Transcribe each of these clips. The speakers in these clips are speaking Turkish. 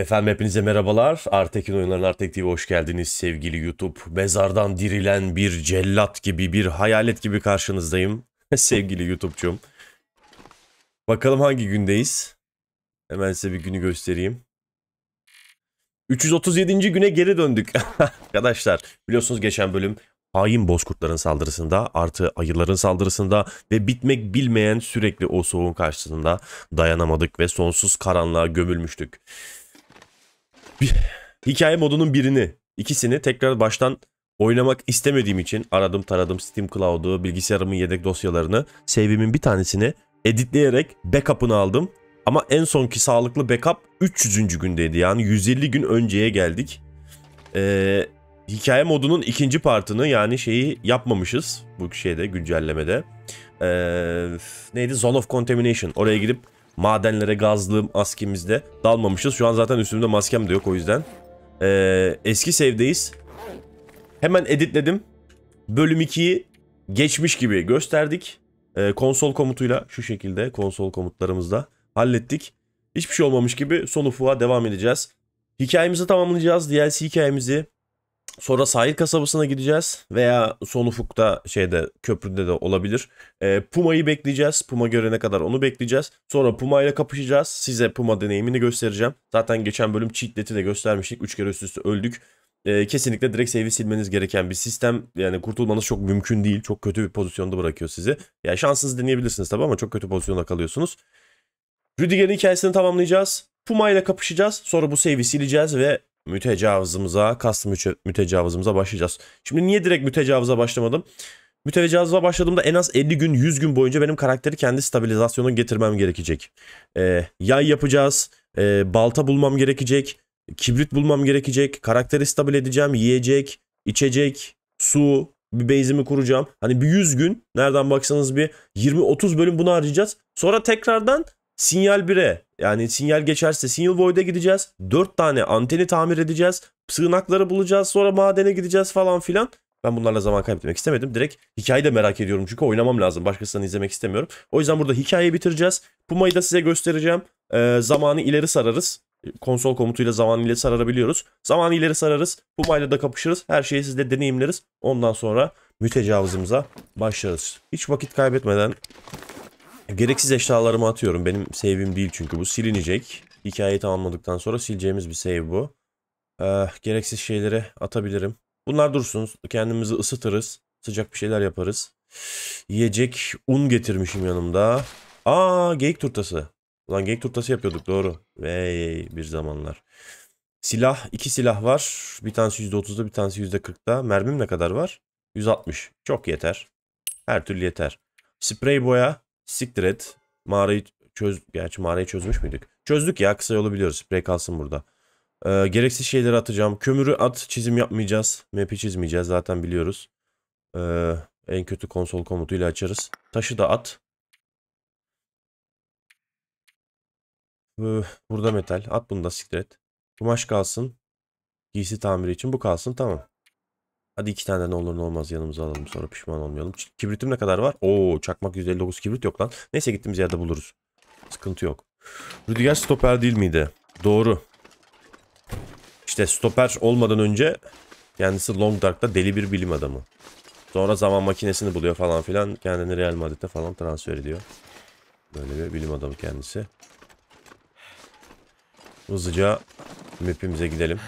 Efendim hepinize merhabalar. Artekin Oyunların Artek TV hoş geldiniz sevgili YouTube. Mezardan dirilen bir cellat gibi, bir hayalet gibi karşınızdayım. sevgili YouTube'cum. Bakalım hangi gündeyiz? Hemen size bir günü göstereyim. 337. güne geri döndük. Arkadaşlar biliyorsunuz geçen bölüm hain bozkurtların saldırısında artı ayıların saldırısında ve bitmek bilmeyen sürekli o soğuğun karşısında dayanamadık ve sonsuz karanlığa gömülmüştük. Hikaye modunun birini, ikisini tekrar baştan oynamak istemediğim için aradım taradım Steam Cloud'u, bilgisayarımın yedek dosyalarını, save'imin bir tanesini editleyerek backup'ını aldım. Ama en sonki sağlıklı backup 300. gündeydi yani 150 gün önceye geldik. Ee, hikaye modunun ikinci partını yani şeyi yapmamışız bu şeyde güncellemede. Ee, neydi? Zone of Contamination. Oraya gidip madenlere gazlığım askimizde dalmamışız. Şu an zaten üstümde maskem de yok o yüzden. Ee, eski save'deyiz. Hemen editledim. Bölüm 2'yi geçmiş gibi gösterdik. Ee, konsol komutuyla şu şekilde konsol komutlarımızda hallettik. Hiçbir şey olmamış gibi son ufuğa devam edeceğiz. Hikayemizi tamamlayacağız. DLC hikayemizi Sonra sahil kasabasına gideceğiz veya son ufukta şeyde köprüde de olabilir. E, Puma'yı bekleyeceğiz. Puma görene kadar onu bekleyeceğiz. Sonra Puma ile kapışacağız. Size Puma deneyimini göstereceğim. Zaten geçen bölüm cheatlet'i de göstermiştik. 3 kere üst üste öldük. E, kesinlikle direkt save'i silmeniz gereken bir sistem. Yani kurtulmanız çok mümkün değil. Çok kötü bir pozisyonda bırakıyor sizi. Yani şansınızı deneyebilirsiniz tabii ama çok kötü pozisyonda kalıyorsunuz. Rüdiger'in hikayesini tamamlayacağız. Puma ile kapışacağız. Sonra bu save'i sileceğiz ve mütecavızımıza, kastım mütecavızımıza başlayacağız. Şimdi niye direkt mütecavıza başlamadım? Mütecavıza başladığımda en az 50 gün 100 gün boyunca benim karakteri kendi stabilizasyonuna getirmem gerekecek. Ee, yay yapacağız, e, balta bulmam gerekecek, kibrit bulmam gerekecek, karakteri stabil edeceğim, yiyecek, içecek, su, bir base'imi kuracağım. Hani bir 100 gün nereden baksanız bir 20-30 bölüm bunu harcayacağız. Sonra tekrardan Sinyal 1'e yani sinyal geçerse Signal Void'e gideceğiz. 4 tane anteni tamir edeceğiz. Sığınakları bulacağız. Sonra madene gideceğiz falan filan. Ben bunlarla zaman kaybetmek istemedim. Direkt hikayeyi de merak ediyorum çünkü oynamam lazım. Başkasından izlemek istemiyorum. O yüzden burada hikayeyi bitireceğiz. Puma'yı da size göstereceğim. Ee, zamanı ileri sararız. Konsol komutuyla zamanı ileri sararabiliyoruz. Zamanı ileri sararız. Puma'yla da kapışırız. Her şeyi sizle deneyimleriz. Ondan sonra mütecavızımıza başlarız. Hiç vakit kaybetmeden Gereksiz eşyalarımı atıyorum. Benim save'im değil çünkü bu silinecek. Hikayeyi tamamladıktan sonra sileceğimiz bir save bu. Ee, gereksiz şeyleri atabilirim. Bunlar dursun. Kendimizi ısıtırız. Sıcak bir şeyler yaparız. Yiyecek un getirmişim yanımda. Aa geyik turtası. Ulan geyik turtası yapıyorduk doğru. Vey bir zamanlar. Silah. iki silah var. Bir tanesi %30'da bir tanesi %40'da. Mermim ne kadar var? 160. Çok yeter. Her türlü yeter. Sprey boya. Siktir et. Mağarayı çöz... Gerçi mağarayı çözmüş müydük? Çözdük ya kısa yolu biliyoruz. Sprey kalsın burada. Ee, gereksiz şeyleri atacağım. Kömürü at. Çizim yapmayacağız. Map'i çizmeyeceğiz. Zaten biliyoruz. Ee, en kötü konsol komutuyla açarız. Taşı da at. Ee, burada metal. At bunu da siktir et. Kumaş kalsın. Giysi tamiri için bu kalsın. Tamam. Hadi iki tane ne olur ne olmaz yanımıza alalım sonra pişman olmayalım. Kibritim ne kadar var? Oo çakmak 159 kibrit yok lan. Neyse gittiğimiz yerde buluruz. Sıkıntı yok. Rüdiger stoper değil miydi? Doğru. İşte stoper olmadan önce kendisi Long Dark'ta deli bir bilim adamı. Sonra zaman makinesini buluyor falan filan. Kendini Real Madrid'e falan transfer ediyor. Böyle bir bilim adamı kendisi. Hızlıca map'imize gidelim.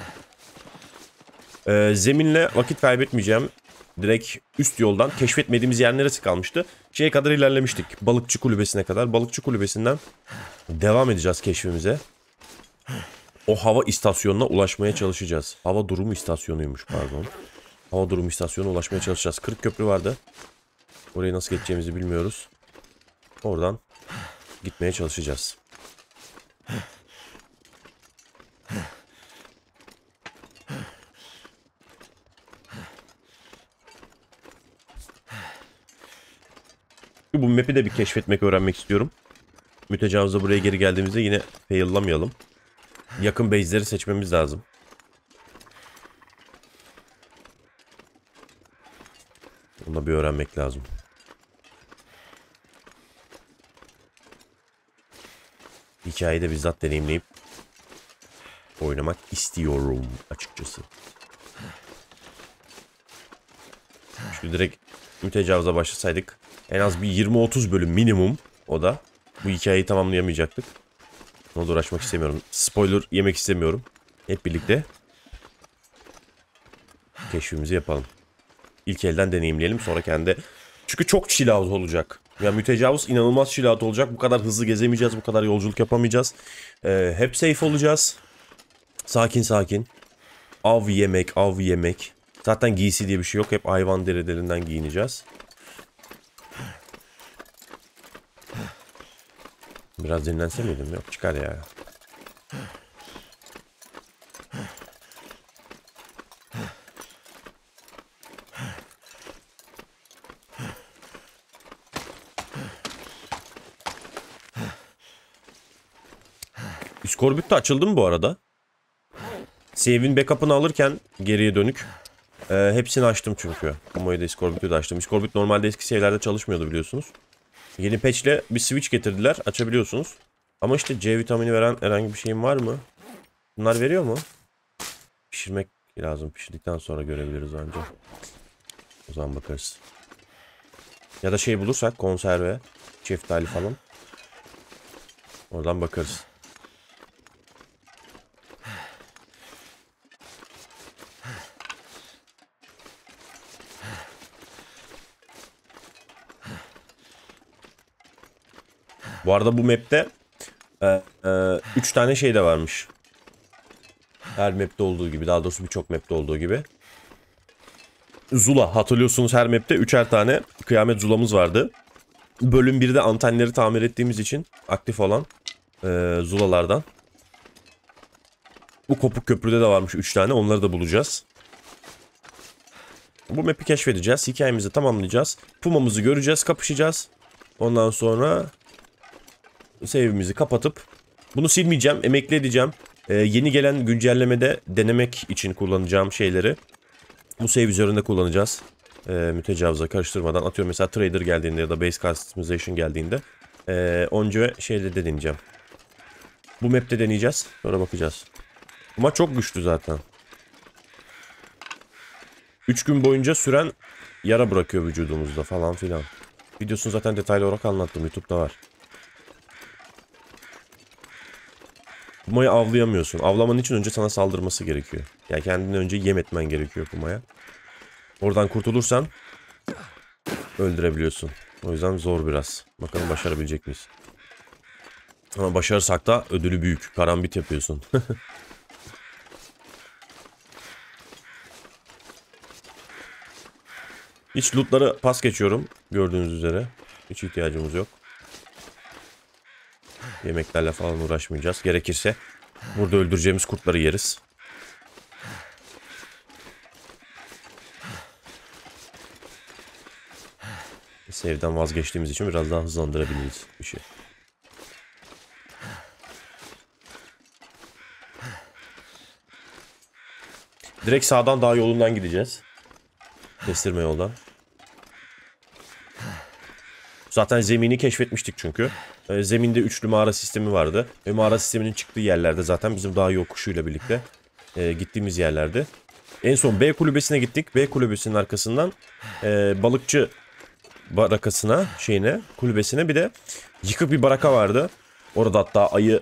Ee, zeminle vakit kaybetmeyeceğim. Direkt üst yoldan keşfetmediğimiz yer neresi kalmıştı? Şeye kadar ilerlemiştik. Balıkçı kulübesine kadar. Balıkçı kulübesinden devam edeceğiz keşfimize. O hava istasyonuna ulaşmaya çalışacağız. Hava durumu istasyonuymuş pardon. Hava durumu istasyonuna ulaşmaya çalışacağız. 40 köprü vardı. Orayı nasıl geçeceğimizi bilmiyoruz. Oradan gitmeye çalışacağız. Bu map'i de bir keşfetmek, öğrenmek istiyorum. Mütecavızda buraya geri geldiğimizde yine fail'lamayalım. Yakın base'leri seçmemiz lazım. Bunu bir öğrenmek lazım. Hikayeyi de bizzat deneyimleyip oynamak istiyorum açıkçası. Şu direkt mütecavüze başlasaydık en az bir 20-30 bölüm minimum o da. Bu hikayeyi tamamlayamayacaktık. Ona da uğraşmak istemiyorum. Spoiler yemek istemiyorum. Hep birlikte keşfimizi yapalım. İlk elden deneyimleyelim sonra kendi. Çünkü çok chill olacak. Ya mütecavüz inanılmaz chill olacak. Bu kadar hızlı gezemeyeceğiz. Bu kadar yolculuk yapamayacağız. Ee, hep safe olacağız. Sakin sakin. Av yemek, av yemek. Zaten giysi diye bir şey yok. Hep hayvan derilerinden giyineceğiz. Biraz dinlense miydim? Yok çıkar ya. Iskorbit de açıldı mı bu arada? Save'in backup'ını alırken geriye dönük. e, hepsini açtım çünkü. Kumoyu da Iskorbit'i de açtım. Iskorbit normalde eski save'lerde çalışmıyordu biliyorsunuz. Yeni patchle bir switch getirdiler. Açabiliyorsunuz. Ama işte C vitamini veren herhangi bir şeyim var mı? Bunlar veriyor mu? Pişirmek lazım. Pişirdikten sonra görebiliriz ancak. O zaman bakarız. Ya da şey bulursak konserve, şeftali falan. Oradan bakarız. Bu arada bu map'te 3 tane şey de varmış. Her map'te olduğu gibi daha doğrusu birçok map'te olduğu gibi. Zula hatırlıyorsunuz her map'te üçer tane kıyamet zulamız vardı. Bölüm 1'de antenleri tamir ettiğimiz için aktif olan e, zulalardan. Bu kopuk köprüde de varmış 3 tane onları da bulacağız. Bu map'i keşfedeceğiz. Hikayemizi tamamlayacağız. Puma'mızı göreceğiz, kapışacağız. Ondan sonra save'imizi kapatıp bunu silmeyeceğim, emekli edeceğim. Ee, yeni gelen güncellemede denemek için kullanacağım şeyleri bu save üzerinde kullanacağız. Ee, mütecavıza karıştırmadan atıyorum mesela trader geldiğinde ya da base customization geldiğinde ee, onca şeyde de deneyeceğim. Bu map'te deneyeceğiz. Sonra bakacağız. Ama çok güçlü zaten. 3 gün boyunca süren yara bırakıyor vücudumuzda falan filan. Videosunu zaten detaylı olarak anlattım. Youtube'da var. Pumayı avlayamıyorsun. Avlaman için önce sana saldırması gerekiyor. Yani kendini önce yem etmen gerekiyor Puma'ya. Oradan kurtulursan öldürebiliyorsun. O yüzden zor biraz. Bakalım başarabilecek miyiz? Ama başarırsak da ödülü büyük. Karambit yapıyorsun. Hiç lootları pas geçiyorum. Gördüğünüz üzere. Hiç ihtiyacımız yok. Yemeklerle falan uğraşmayacağız. Gerekirse burada öldüreceğimiz kurtları yeriz. Save'den vazgeçtiğimiz için biraz daha hızlandırabiliriz şey. Direkt sağdan daha yolundan gideceğiz. Kestirme yoldan. Zaten zemini keşfetmiştik çünkü. Ee, zeminde üçlü mağara sistemi vardı. Ve mağara sisteminin çıktığı yerlerde zaten bizim dağ yokuşuyla birlikte e, gittiğimiz yerlerde. En son B kulübesine gittik. B kulübesinin arkasından e, balıkçı barakasına şeyine kulübesine bir de yıkık bir baraka vardı. Orada hatta ayı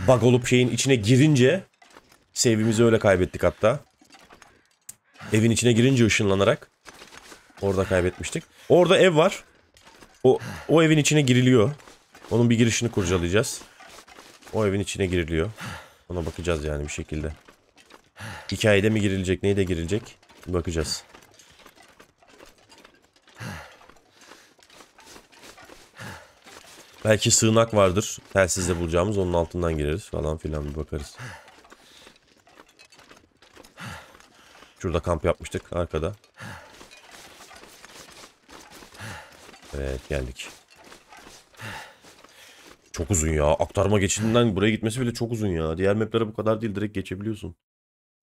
bug olup şeyin içine girince sevimizi öyle kaybettik hatta. Evin içine girince ışınlanarak orada kaybetmiştik. Orada ev var. O, o evin içine giriliyor. Onun bir girişini kurcalayacağız. O evin içine giriliyor. Ona bakacağız yani bir şekilde. Hikayede mi girilecek, neyde girilecek? Bakacağız. Belki sığınak vardır. Telsizde bulacağımız onun altından gireriz falan filan bir bakarız. Şurada kamp yapmıştık arkada. Evet geldik. Çok uzun ya. Aktarma geçidinden buraya gitmesi bile çok uzun ya. Diğer maplere bu kadar değil direkt geçebiliyorsun.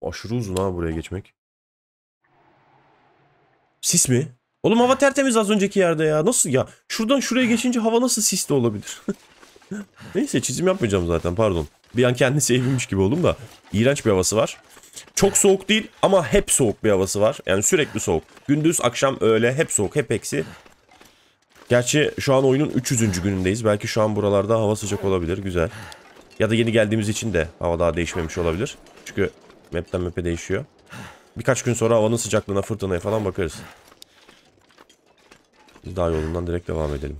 Aşırı uzun ha buraya geçmek. Sis mi? Oğlum hava tertemiz az önceki yerde ya. Nasıl ya? Şuradan şuraya geçince hava nasıl sisli olabilir? Neyse çizim yapmayacağım zaten pardon. Bir an kendi sevmiş gibi oldum da. İğrenç bir havası var. Çok soğuk değil ama hep soğuk bir havası var. Yani sürekli soğuk. Gündüz, akşam, öğle hep soğuk, hep eksi. Gerçi şu an oyunun 300. günündeyiz. Belki şu an buralarda hava sıcak olabilir. Güzel. Ya da yeni geldiğimiz için de hava daha değişmemiş olabilir. Çünkü map'ten map'e değişiyor. Birkaç gün sonra havanın sıcaklığına, fırtınaya falan bakarız. Biz daha yolundan direkt devam edelim.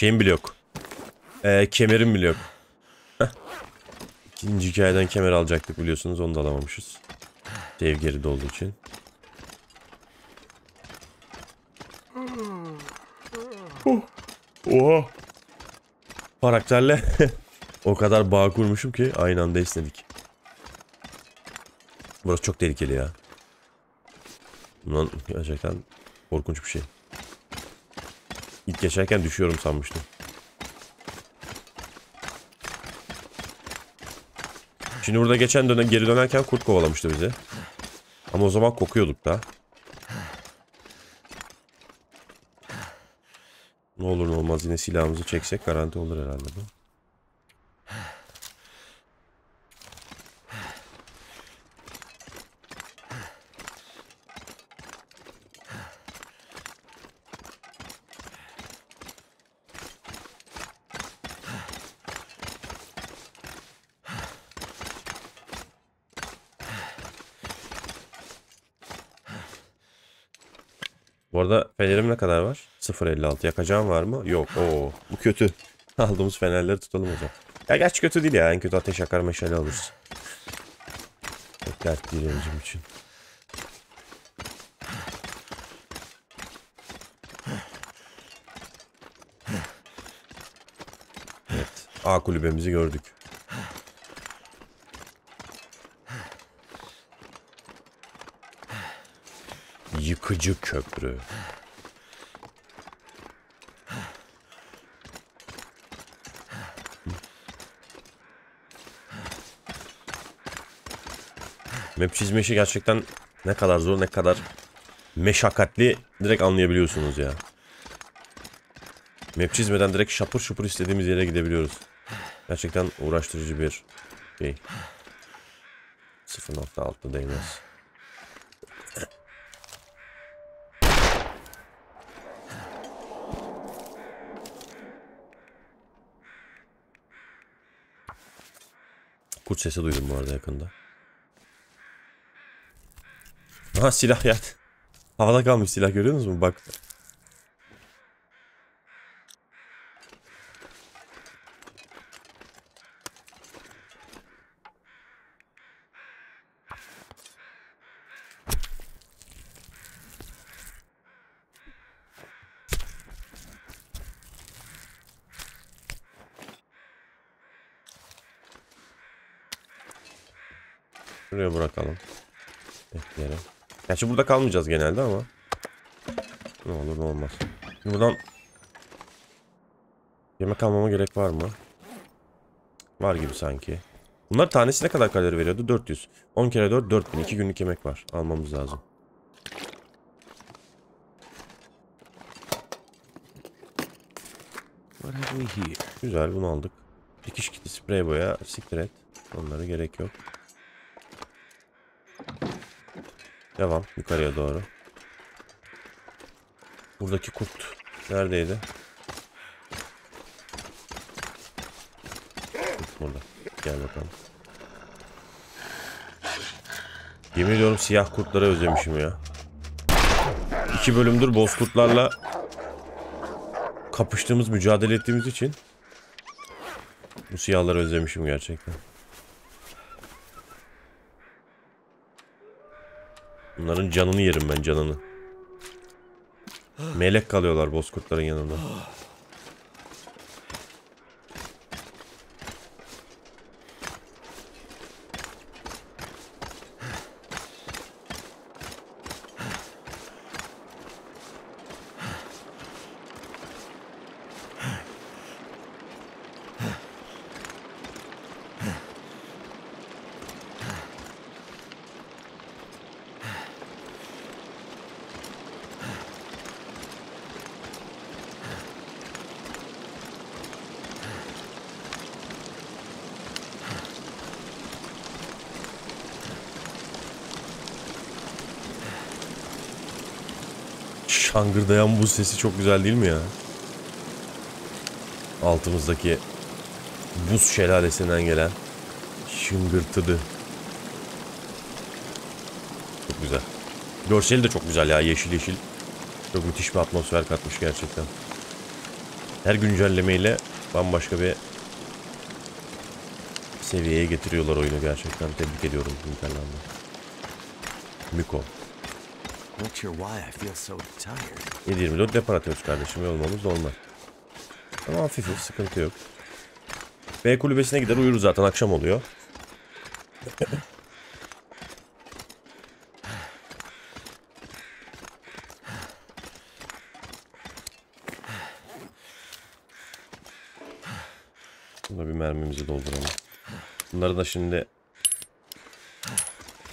Şeyim bile yok. Ee, kemerim bile yok. Heh. İkinci hikayeden kemer alacaktık biliyorsunuz onu da alamamışız. Dev geride olduğu için. Oh. Oha. Karakterle o kadar bağ kurmuşum ki aynı anda esnedik. Burası çok tehlikeli ya. Bundan gerçekten korkunç bir şey. Geçerken düşüyorum sanmıştım. Şimdi burada geçen dönem geri dönerken kurt kovalamıştı bizi. Ama o zaman kokuyorduk da. Ne olur ne olmaz yine silahımızı çeksek garanti olur herhalde bu. Bu arada fenerim ne kadar var? 0.56. Yakacağım var mı? Yok. Oo, bu kötü. Aldığımız fenerleri tutalım zaman. Ya gerçi kötü değil ya. En kötü ateş yakar meşale alırız. Çok dert değil bizim için. Evet. A kulübemizi gördük. Yıkıcı köprü. Map çizme işi gerçekten ne kadar zor ne kadar meşakkatli direkt anlayabiliyorsunuz ya. Map çizmeden direkt şapır şupur istediğimiz yere gidebiliyoruz. Gerçekten uğraştırıcı bir şey. 0.6 değmez. Kurt sesi duydum bu arada yakında. Aha silah yer. Havada kalmış silah görüyor musunuz? Bak. Şuraya bırakalım. Bekleyelim. Gerçi burada kalmayacağız genelde ama. Ne olur ne olmaz. Şimdi buradan yemek almama gerek var mı? Var gibi sanki. Bunlar tanesi ne kadar kalori veriyordu? 400. 10 kere 4 4000. 2 günlük yemek var. Almamız lazım. What have we here? Güzel bunu aldık. Dikiş kiti, sprey boya, siktir et. Onlara gerek yok. Devam yukarıya doğru. Buradaki kurt neredeydi? Kurt burada. Gel bakalım. Yemin ediyorum siyah kurtları özlemişim ya. İki bölümdür bozkurtlarla kapıştığımız, mücadele ettiğimiz için bu siyahları özlemişim gerçekten. Bunların canını yerim ben canını. Melek kalıyorlar bozkurtların yanında. Şangırdayan buz sesi çok güzel değil mi ya? Altımızdaki buz şelalesinden gelen şıngırtıdı. Çok güzel. Görseli de çok güzel ya yeşil yeşil. Çok müthiş bir atmosfer katmış gerçekten. Her güncellemeyle bambaşka bir seviyeye getiriyorlar oyunu gerçekten. Tebrik ediyorum Nintendo. Miko. Not sure why I feel so tired. 724 depar atıyoruz kardeşim. Olmamız normal. Ama hafifiz. Sıkıntı yok. B kulübesine gider uyuruz zaten. Akşam oluyor. Bunda bir mermimizi dolduralım. Bunları da şimdi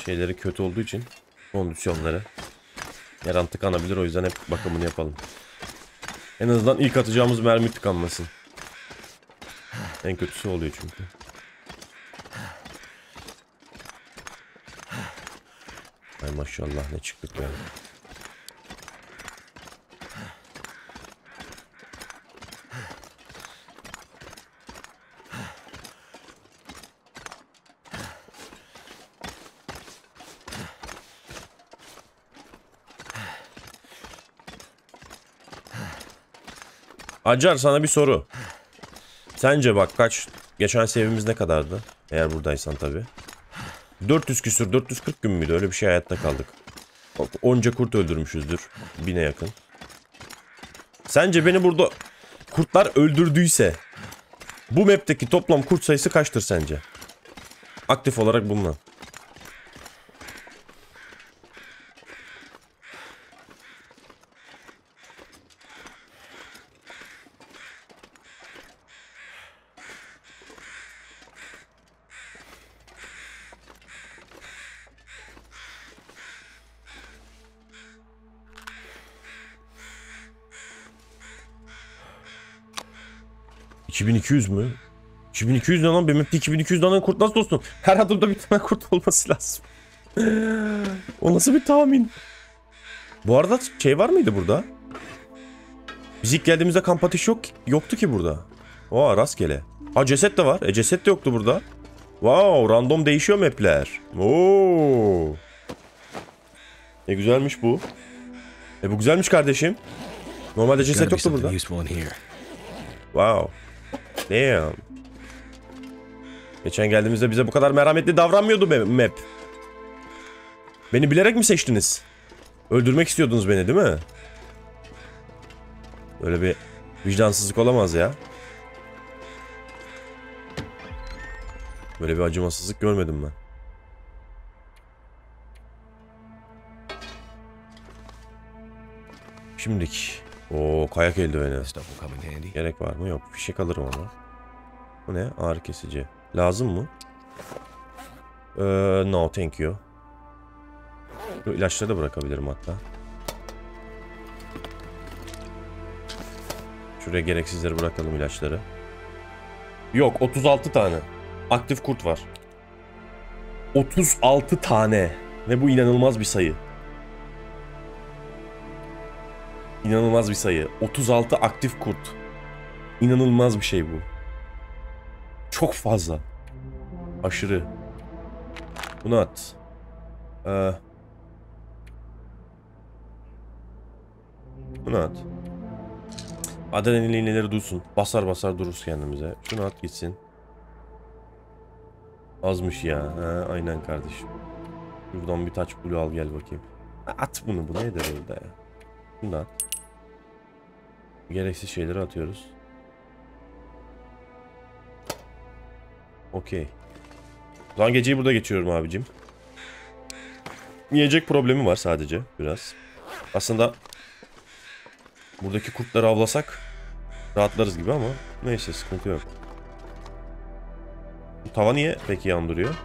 şeyleri kötü olduğu için kondisyonları her an tıkanabilir o yüzden hep bakımını yapalım. En azından ilk atacağımız mermi tıkanmasın. En kötüsü oluyor çünkü. Ay maşallah ne çıktık ya. Acar sana bir soru. Sence bak kaç geçen seviyemiz ne kadardı? Eğer buradaysan tabi. 400 küsür 440 gün müydü öyle bir şey hayatta kaldık. Bak, Onca kurt öldürmüşüzdür. Bine yakın. Sence beni burada kurtlar öldürdüyse bu map'teki toplam kurt sayısı kaçtır sence? Aktif olarak bulunan. ...2200 mü? 2200 ne lan? Benim map'te 2200 tane kurt nasıl olsun? Her adımda bir tane kurt olması lazım. o nasıl bir tahmin? Bu arada şey var mıydı burada? Biz ilk geldiğimizde kamp ateşi yok, yoktu ki burada. Oha rastgele. Ha ceset de var. E ceset de yoktu burada. Wow random değişiyor mapler. Oo. E güzelmiş bu. E bu güzelmiş kardeşim. Normalde ceset yoktu burada. Wow. Damn. Geçen geldiğimizde bize bu kadar merhametli davranmıyordu map. Beni bilerek mi seçtiniz? Öldürmek istiyordunuz beni değil mi? Böyle bir vicdansızlık olamaz ya. Böyle bir acımasızlık görmedim ben. Şimdilik. O kayak eldiveni. Gerek var mı? Yok. Fişek alırım ona. Bu ne? Ağrı kesici. Lazım mı? Ee, no thank you. Şu ilaçları da bırakabilirim hatta. Şuraya gereksizleri bırakalım ilaçları. Yok 36 tane. Aktif kurt var. 36 tane. Ve bu inanılmaz bir sayı. İnanılmaz bir sayı. 36 aktif kurt. İnanılmaz bir şey bu. Çok fazla. Aşırı. Bunu at. Ee, bunu at. Adrenalin iğneleri dursun. Basar basar dururuz kendimize. Şunu at gitsin. Azmış ya. Ha, aynen kardeşim. Şuradan bir taç blue al gel bakayım. At bunu. Bu ne eder orada ya? Bunu da at. Gereksiz şeyleri atıyoruz. Okey. O geceyi burada geçiriyorum abicim. Yiyecek problemi var sadece biraz. Aslında buradaki kurtları avlasak rahatlarız gibi ama neyse sıkıntı yok. Bu tava niye peki yandırıyor?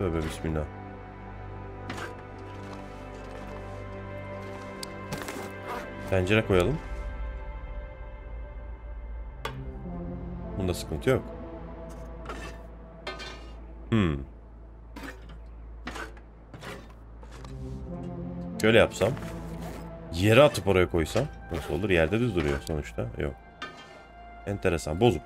Tövbe bismillah. Pencere koyalım. Bunda sıkıntı yok. Hmm. Şöyle yapsam. Yere atıp oraya koysam. Nasıl olur? Yerde düz duruyor sonuçta. Yok. Enteresan. Bozuk.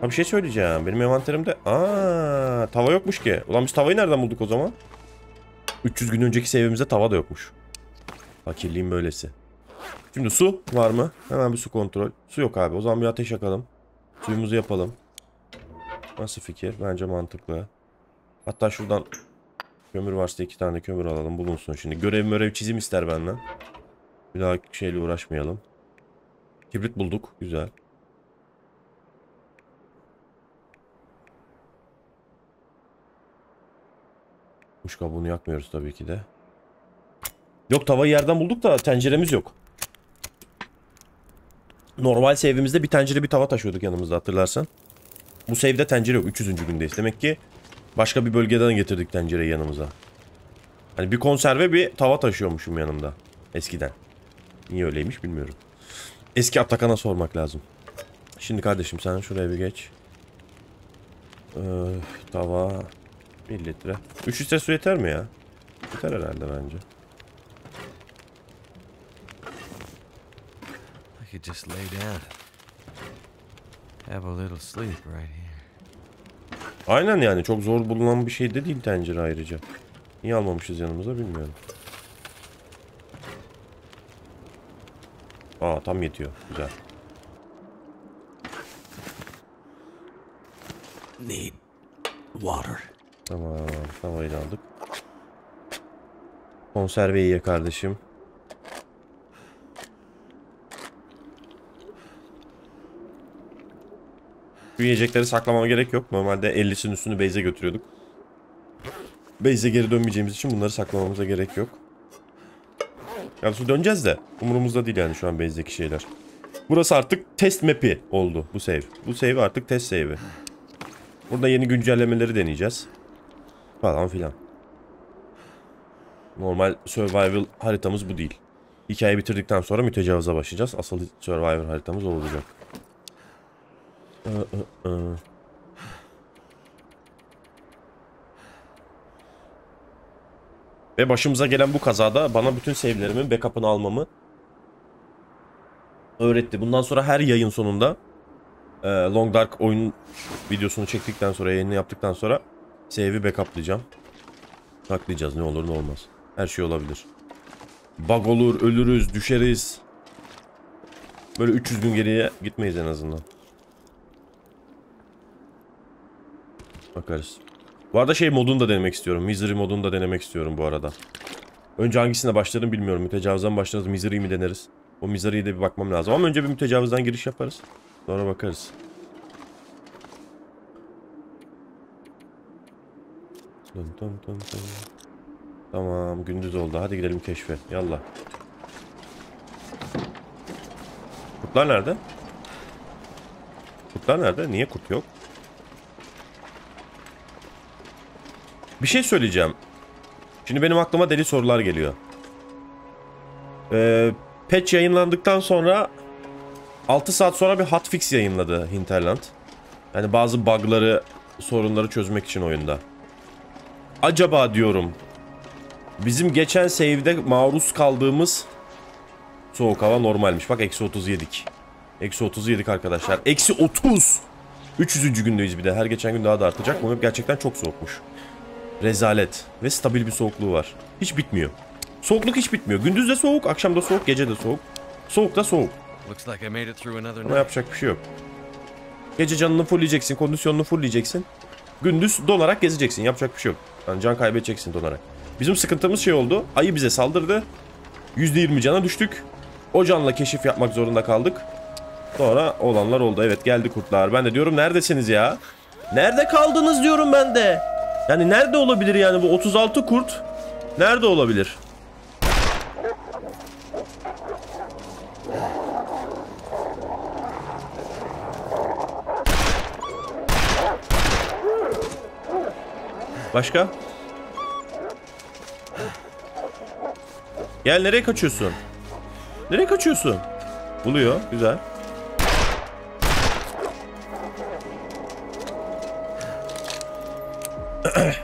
Ha bir şey söyleyeceğim. Benim envanterimde... Aa, tava yokmuş ki. Ulan biz tavayı nereden bulduk o zaman? 300 gün önceki sevimizde tava da yokmuş. Fakirliğin böylesi. Şimdi su var mı? Hemen bir su kontrol. Su yok abi. O zaman bir ateş yakalım. Suyumuzu yapalım. Nasıl fikir? Bence mantıklı. Hatta şuradan kömür varsa iki tane kömür alalım. Bulunsun şimdi. Görev mörev çizim ister benden. Bir daha şeyle uğraşmayalım. Kibrit bulduk. Güzel. Kuş kabuğunu yakmıyoruz tabii ki de. Yok tavayı yerden bulduk da tenceremiz yok. Normal save'imizde bir tencere bir tava taşıyorduk yanımızda hatırlarsan. Bu save'de tencere yok. 300. gündeyiz. Demek ki başka bir bölgeden getirdik tencereyi yanımıza. Hani bir konserve bir tava taşıyormuşum yanımda. Eskiden. Niye öyleymiş bilmiyorum. Eski Atakan'a sormak lazım. Şimdi kardeşim sen şuraya bir geç. Ee, tava 1 litre. 3 litre su yeter mi ya? Yeter herhalde bence. I could just lay down. Have a little sleep right here. Aynen yani çok zor bulunan bir şey de değil tencere ayrıca. Niye almamışız yanımıza bilmiyorum. Aa tam yetiyor. Güzel. Need water. Tamam. Tavayı aldık. Konserveyi ye kardeşim. Şu yiyecekleri saklamama gerek yok. Normalde 50'sinin üstünü base'e götürüyorduk. Base'e geri dönmeyeceğimiz için bunları saklamamıza gerek yok. Yani su döneceğiz de umurumuzda değil yani şu an base'deki şeyler. Burası artık test map'i oldu bu save. Bu save artık test save'i. Burada yeni güncellemeleri deneyeceğiz. Falan filan. Normal survival haritamız bu değil. Hikayeyi bitirdikten sonra mütecavıza başlayacağız. Asıl survival haritamız olacak. Ee, e, e. Ve başımıza gelen bu kazada bana bütün save'lerimin backup'ını almamı öğretti. Bundan sonra her yayın sonunda e, Long Dark oyun videosunu çektikten sonra yayını yaptıktan sonra save'i backup'layacağım. Saklayacağız ne olur ne olmaz. Her şey olabilir. Bug olur, ölürüz, düşeriz. Böyle 300 gün geriye gitmeyiz en azından. Bakarız. Bu arada şey modunu da denemek istiyorum. Misery modunu da denemek istiyorum bu arada. Önce hangisine başlarım bilmiyorum. Mütecavızdan başlarız. Misery'i mi deneriz? O Misery'ye de bir bakmam lazım. Ama önce bir mütecavızdan giriş yaparız. Sonra bakarız. Dın dın dın dın. Tamam gündüz oldu. Hadi gidelim keşfe. Yallah. Kurtlar nerede? Kurtlar nerede? Niye kurt yok? Bir şey söyleyeceğim. Şimdi benim aklıma deli sorular geliyor. Ee, patch yayınlandıktan sonra 6 saat sonra bir hotfix yayınladı Hinterland. Yani bazı bug'ları, sorunları çözmek için oyunda. Acaba diyorum bizim geçen save'de maruz kaldığımız soğuk hava normalmiş. Bak eksi 30 yedik. Eksi 30 yedik arkadaşlar. Eksi 30! 300. gündeyiz bir de. Her geçen gün daha da artacak. Bu map gerçekten çok soğukmuş. Rezalet. Ve stabil bir soğukluğu var. Hiç bitmiyor. Soğukluk hiç bitmiyor. Gündüz de soğuk, akşam da soğuk, gece de soğuk. Soğuk da soğuk. Ama yapacak bir şey yok. Gece canını fullleyeceksin, kondisyonunu fullleyeceksin. Gündüz donarak gezeceksin. Yapacak bir şey yok. Yani can kaybedeceksin donarak. Bizim sıkıntımız şey oldu. Ayı bize saldırdı. %20 cana düştük. O canla keşif yapmak zorunda kaldık. Sonra olanlar oldu. Evet geldi kurtlar. Ben de diyorum neredesiniz ya? Nerede kaldınız diyorum ben de. Yani nerede olabilir yani bu 36 kurt? Nerede olabilir? Başka? Gel nereye kaçıyorsun? Nereye kaçıyorsun? Buluyor. Güzel.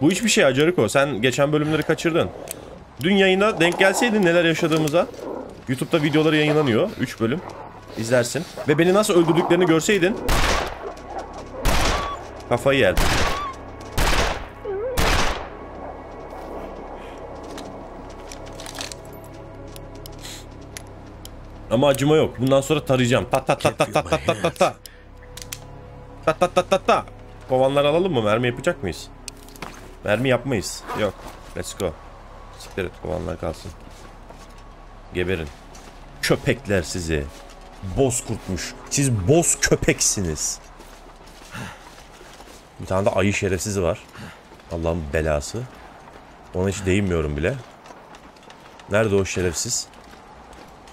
Bu hiçbir şey Acariko. Sen geçen bölümleri kaçırdın. Dün yayına denk gelseydin neler yaşadığımıza. Youtube'da videoları yayınlanıyor. 3 bölüm. İzlersin. Ve beni nasıl öldürdüklerini görseydin. Kafayı yerdim. Ama acıma yok. Bundan sonra tarayacağım. Ta ta ta ta ta ta ta ta ta. Ta ta ta ta ta. Kovanları alalım mı? Mermi yapacak mıyız? Mermi yapmayız. Yok. Let's go. Siktir et kovanlar kalsın. Geberin. Köpekler sizi. Boz kurtmuş. Siz boz köpeksiniz. Bir tane de ayı şerefsizi var. Allah'ın belası. Ona hiç değinmiyorum bile. Nerede o şerefsiz?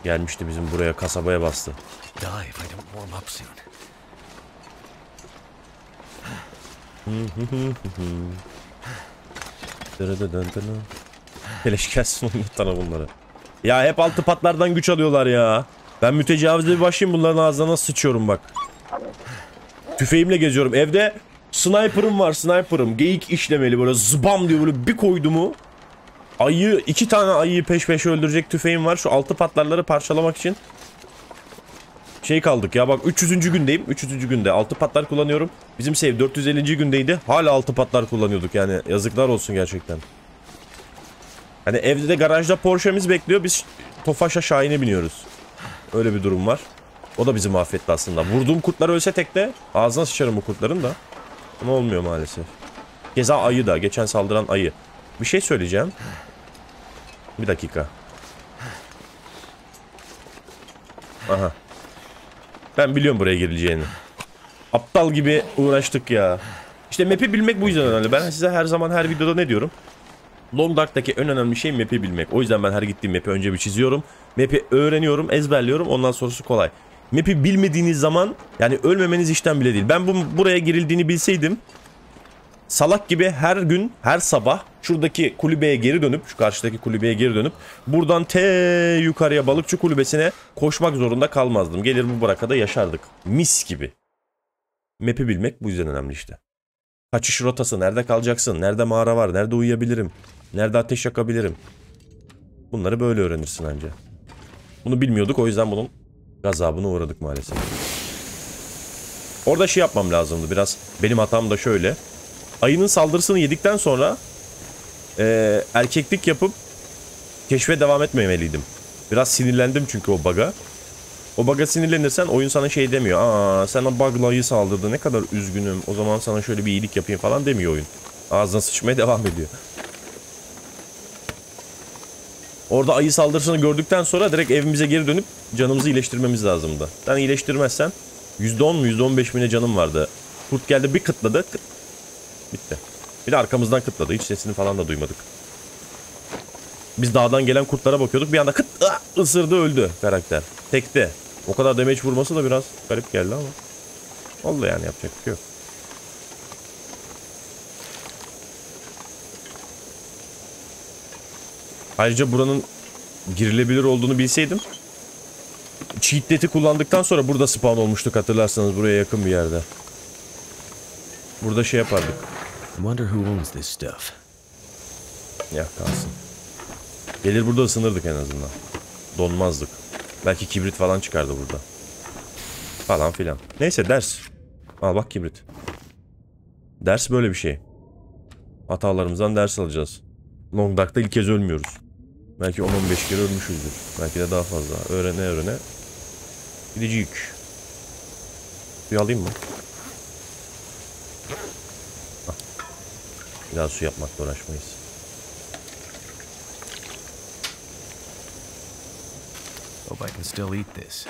Gelmişti bizim buraya kasabaya bastı. Keleş gelsin ondan bunları. Ya hep altı patlardan güç alıyorlar ya. Ben mütecavizle bir başlayayım bunların ağzına sıçıyorum bak. Tüfeğimle geziyorum. Evde sniper'ım var sniper'ım. Geyik işlemeli böyle zbam diyor böyle bir koydu mu. Ayı iki tane ayıyı peş peşe öldürecek tüfeğim var. Şu altı patlarları parçalamak için. Şey kaldık ya bak 300. gündeyim. 300. günde altı patlar kullanıyorum. Bizim sev 450. gündeydi. Hala altı patlar kullanıyorduk yani. Yazıklar olsun gerçekten. Hani evde de garajda Porsche'miz bekliyor. Biz Tofaş'a Şahin'e biniyoruz. Öyle bir durum var. O da bizi mahvetti aslında. Vurduğum kurtlar ölse tek de ağzına sıçarım bu kurtların da. Ama olmuyor maalesef. Keza ayı da. Geçen saldıran ayı. Bir şey söyleyeceğim. Bir dakika. Aha. Ben biliyorum buraya girileceğini. Aptal gibi uğraştık ya. İşte map'i bilmek bu yüzden önemli. Ben size her zaman her videoda ne diyorum? Long Dark'taki en önemli şey map'i bilmek. O yüzden ben her gittiğim map'i önce bir çiziyorum. Map'i öğreniyorum, ezberliyorum. Ondan sonrası kolay. Map'i bilmediğiniz zaman yani ölmemeniz işten bile değil. Ben bu buraya girildiğini bilseydim salak gibi her gün, her sabah şuradaki kulübeye geri dönüp, şu karşıdaki kulübeye geri dönüp buradan te yukarıya balıkçı kulübesine koşmak zorunda kalmazdım. Gelir bu bırakada yaşardık. Mis gibi. Map'i bilmek bu yüzden önemli işte. Kaçış rotası, nerede kalacaksın, nerede mağara var, nerede uyuyabilirim, nerede ateş yakabilirim. Bunları böyle öğrenirsin anca. Bunu bilmiyorduk o yüzden bunun gazabına uğradık maalesef. Orada şey yapmam lazımdı biraz. Benim hatam da şöyle. Ayının saldırısını yedikten sonra eee, erkeklik yapıp keşfe devam etmemeliydim. Biraz sinirlendim çünkü o bug'a. O bug'a sinirlenirsen oyun sana şey demiyor. Aa sen o bug'la ayı saldırdı ne kadar üzgünüm. O zaman sana şöyle bir iyilik yapayım falan demiyor oyun. Ağzına sıçmaya devam ediyor. Orada ayı saldırısını gördükten sonra direkt evimize geri dönüp canımızı iyileştirmemiz lazımdı. Sen iyileştirmezsen %10 mu %15 mi ne canım vardı. Kurt geldi bir kıtladı. Bitti. Bir de arkamızdan kıtladı. Hiç sesini falan da duymadık. Biz dağdan gelen kurtlara bakıyorduk. Bir anda kıt ah, ısırdı öldü karakter. Tekte. O kadar damage vurması da biraz garip geldi ama. Oldu yani yapacak bir şey yok. Ayrıca buranın girilebilir olduğunu bilseydim cheat deti kullandıktan sonra burada spawn olmuştuk hatırlarsanız buraya yakın bir yerde. Burada şey yapardık. Wonder who owns this stuff. Ya kalsın. Gelir burada ısınırdık en azından. Donmazdık. Belki kibrit falan çıkardı burada. Falan filan. Neyse ders. Al bak kibrit. Ders böyle bir şey. Hatalarımızdan ders alacağız. Long Dark'ta ilk kez ölmüyoruz. Belki 10-15 kere ölmüşüzdür. Belki de daha fazla. Öğrene öğrene. Gidecek. Bir alayım mı? Bir daha su yapmakla uğraşmayız. Hope I can still eat this.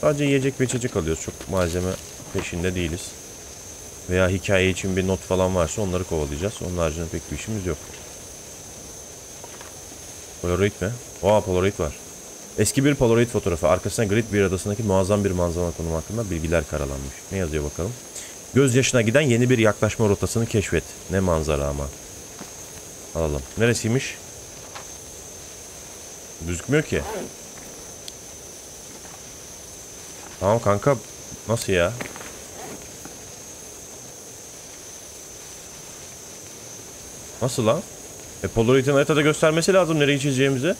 Sadece yiyecek ve içecek alıyoruz. Çok malzeme peşinde değiliz. Veya hikaye için bir not falan varsa onları kovalayacağız. Onun haricinde pek bir işimiz yok. Polaroid mi? Oha Polaroid var. Eski bir Polaroid fotoğrafı. Arkasına Great bir adasındaki muazzam bir manzara konumu hakkında bilgiler karalanmış. Ne yazıyor bakalım? Göz yaşına giden yeni bir yaklaşma rotasını keşfet. Ne manzara ama. Alalım. Neresiymiş? Gözükmüyor ki. Tamam kanka. Nasıl ya? Nasıl lan? E Polaroid'in haritada göstermesi lazım nereyi çizeceğimizi.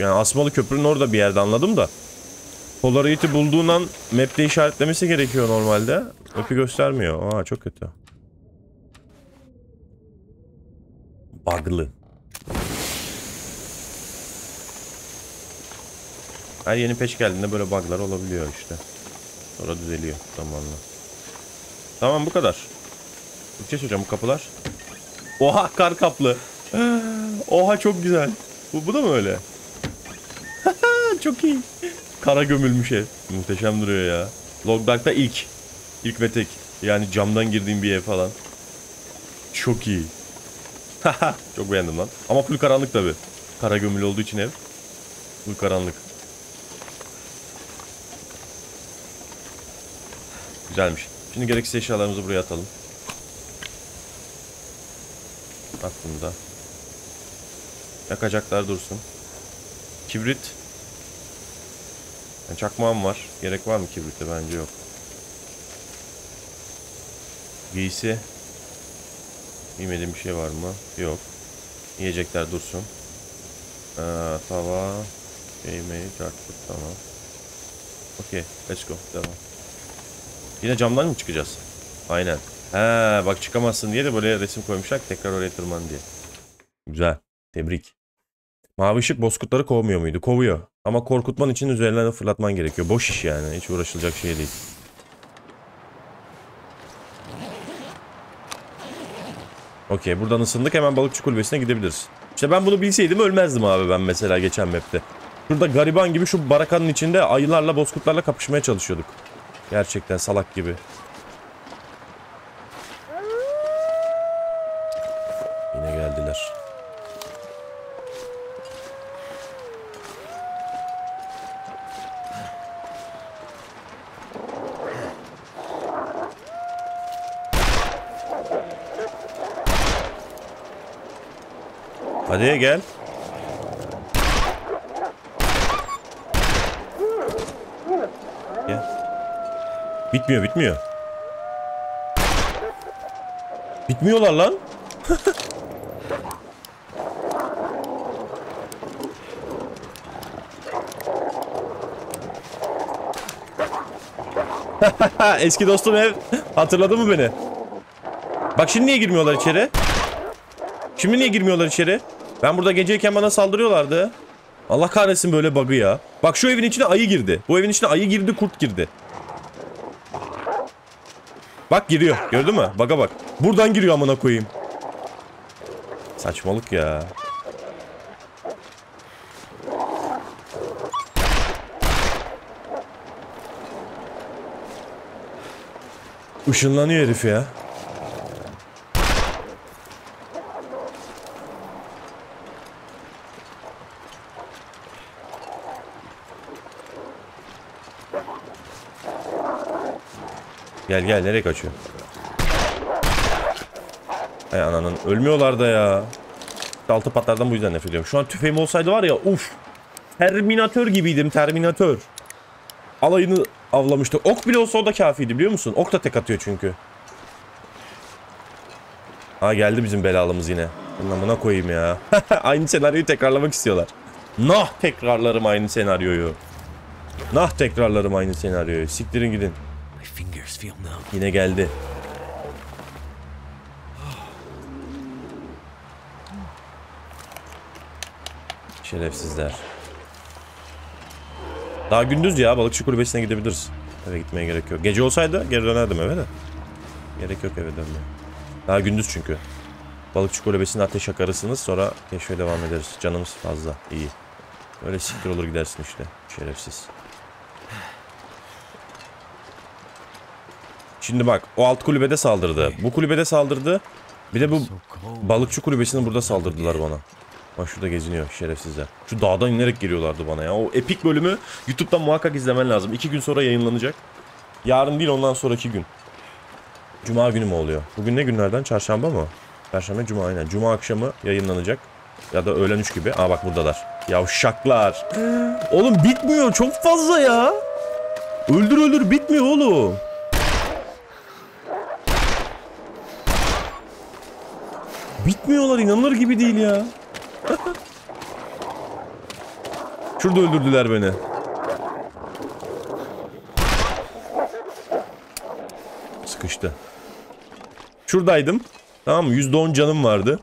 Yani Asmalı Köprü'nün orada bir yerde anladım da. Polaroid'i bulduğun an map'te işaretlemesi gerekiyor normalde. Map'i göstermiyor. Aa çok kötü. Bug'lı. Her yeni patch geldiğinde böyle bug'lar olabiliyor işte. Sonra düzeliyor zamanla. Tamam bu kadar. Bir şey söyleyeceğim bu kapılar. Oha kar kaplı. Oha çok güzel. Bu, bu da mı öyle? Çok iyi. Kara gömülmüş ev. Muhteşem duruyor ya. Logdark'ta ilk. İlk ve tek. Yani camdan girdiğim bir ev falan. Çok iyi. çok beğendim lan. Ama full karanlık tabi. Kara gömülü olduğu için ev. Full karanlık. Güzelmiş. Şimdi gereksiz eşyalarımızı buraya atalım. Aklımda. Yakacaklar dursun. Kibrit. Yani çakmağım var. Gerek var mı kibrite? Bence yok. Giysi. Giymediğim bir şey var mı? Yok. Yiyecekler dursun. Ee, tava. Yemeği, çarpıt tamam. Okey, let's go. Devam. Yine camdan mı çıkacağız? Aynen. He, bak çıkamazsın diye de böyle resim koymuşlar. Tekrar oraya tırman diye. Güzel. Tebrik. Mavi ışık bozkurtları kovmuyor muydu? Kovuyor. Ama korkutman için üzerlerine fırlatman gerekiyor. Boş iş yani. Hiç uğraşılacak şey değil. Okey buradan ısındık hemen balıkçı kulübesine gidebiliriz. İşte ben bunu bilseydim ölmezdim abi ben mesela geçen map'te. Şurada gariban gibi şu barakanın içinde ayılarla bozkurtlarla kapışmaya çalışıyorduk. Gerçekten salak gibi. Yine geldiler. Hadi gel. Bitmiyor bitmiyor. Bitmiyorlar lan. Eski dostum ev. Hatırladı mı beni? Bak şimdi niye girmiyorlar içeri? Şimdi niye girmiyorlar içeri? Ben burada geceyken bana saldırıyorlardı. Allah kahretsin böyle bug'ı ya. Bak şu evin içine ayı girdi. Bu evin içine ayı girdi, kurt girdi. Bak giriyor. Gördün mü? Bug'a bak. Buradan giriyor amına koyayım. Saçmalık ya. Işınlanıyor herif ya. Gel gel nereye kaçıyor? Hay ananın ölmüyorlar da ya. Altı patlardan bu yüzden nefret ediyorum. Şu an tüfeğim olsaydı var ya uf. Terminatör gibiydim terminatör. Alayını avlamıştı. Ok bile olsa o da kafiydi biliyor musun? Ok da tek atıyor çünkü. Ha geldi bizim belalımız yine. Anlamına koyayım ya. aynı senaryoyu tekrarlamak istiyorlar. Nah tekrarlarım aynı senaryoyu. Nah tekrarlarım aynı senaryoyu. Siktirin gidin. Yine geldi. Şerefsizler. Daha gündüz ya balıkçı kulübesine gidebiliriz. Eve gitmeye gerek yok. Gece olsaydı geri dönerdim eve de. Gerek yok eve dönmeye. Daha gündüz çünkü. Balıkçı kulübesinde ateş yakarısınız sonra keşfe devam ederiz. Canımız fazla. iyi. Öyle siktir olur gidersin işte. Şerefsiz. Şimdi bak o alt kulübede saldırdı. Bu kulübede saldırdı. Bir de bu balıkçı kulübesinin burada saldırdılar bana. Bak şurada geziniyor şerefsizler. Şu dağdan inerek geliyorlardı bana ya. O epik bölümü YouTube'dan muhakkak izlemen lazım. İki gün sonra yayınlanacak. Yarın değil ondan sonraki gün. Cuma günü mü oluyor? Bugün ne günlerden? Çarşamba mı? Perşembe, Cuma aynen. Cuma akşamı yayınlanacak. Ya da öğlen 3 gibi. Aa bak buradalar. Yavşaklar. Oğlum bitmiyor. Çok fazla ya. Öldür öldür bitmiyor oğlum. Bitmiyorlar inanılır gibi değil ya. Şurada öldürdüler beni. Sıkıştı. Şuradaydım. Tamam mı? %10 canım vardı.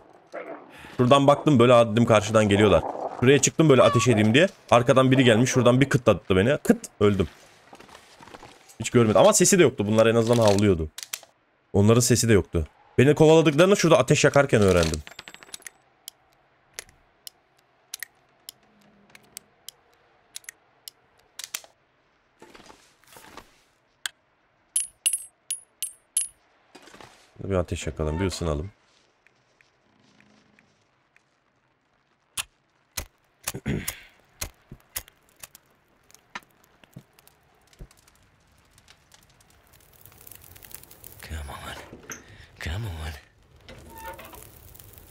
Şuradan baktım böyle dedim karşıdan geliyorlar. Şuraya çıktım böyle ateş edeyim diye. Arkadan biri gelmiş şuradan bir kıtlattı beni. Kıt öldüm. Hiç görmedim ama sesi de yoktu. Bunlar en azından havlıyordu. Onların sesi de yoktu. Beni kovaladıklarını şurada ateş yakarken öğrendim. Bir ateş yakalım, bir ısınalım.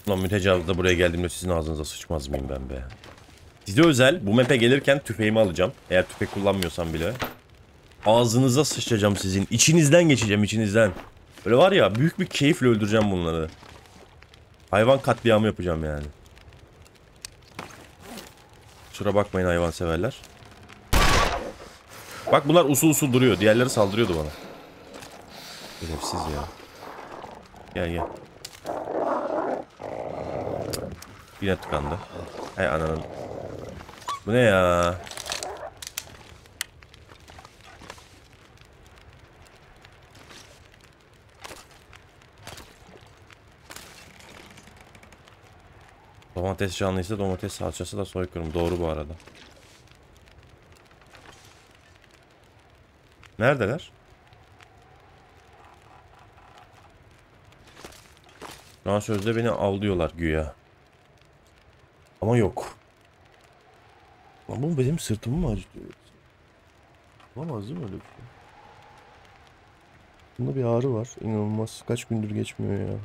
Lan mütecavızda buraya geldiğimde sizin ağzınıza sıçmaz mıyım ben be? Size özel bu map'e gelirken tüfeğimi alacağım. Eğer tüfek kullanmıyorsam bile. Ağzınıza sıçacağım sizin. İçinizden geçeceğim içinizden. Böyle var ya büyük bir keyifle öldüreceğim bunları. Hayvan katliamı yapacağım yani. Kusura bakmayın hayvan severler. Bak bunlar usul usul duruyor. Diğerleri saldırıyordu bana. Şerefsiz ya. Gel gel. Yine tıkandı. Hay ananın. Bu ne ya? Domates canlıysa domates salçası da soykırım. Doğru bu arada. Neredeler? Şu an sözde beni avlıyorlar güya. Ama yok. Lan bu benim sırtımı mı acıtıyor? Olamaz değil mi öyle bir şey? Bunda bir ağrı var. İnanılmaz. Kaç gündür geçmiyor ya.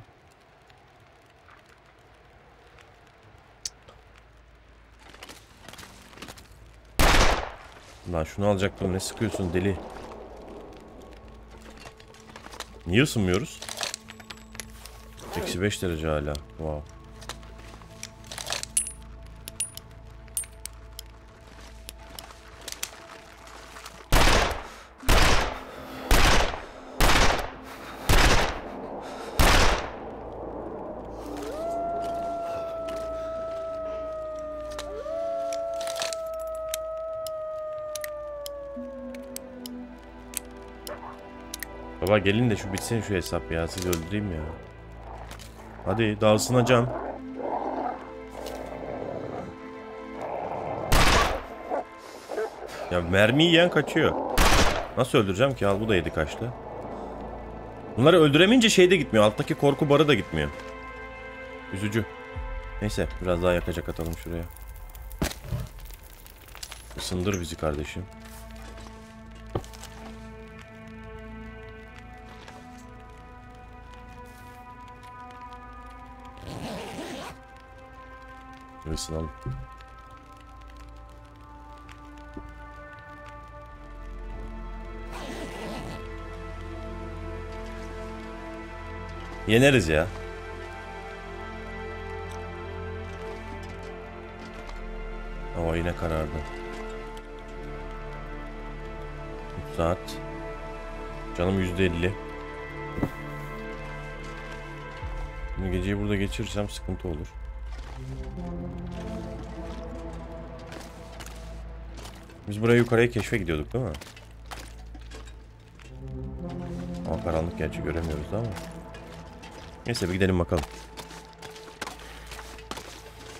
Lan şunu alacaktım. Ne sıkıyorsun deli? Niye ısınmıyoruz? Eksi 5 derece hala. Wow. Baba gelin de şu bitsin şu hesap ya. Siz öldüreyim ya. Hadi daha ısınacağım. Ya mermi yiyen kaçıyor. Nasıl öldüreceğim ki? Al bu da yedi kaçtı. Bunları öldüremeyince şey de gitmiyor. Alttaki korku barı da gitmiyor. Üzücü. Neyse biraz daha yakacak atalım şuraya. Isındır bizi kardeşim. Bir ısınalım. Yeneriz ya. Hava yine karardı. 3 saat. Canım %50. Şimdi geceyi burada geçirirsem sıkıntı olur. Biz buraya yukarıya keşfe gidiyorduk değil mi? Ama karanlık gerçi göremiyoruz ama. Neyse bir gidelim bakalım.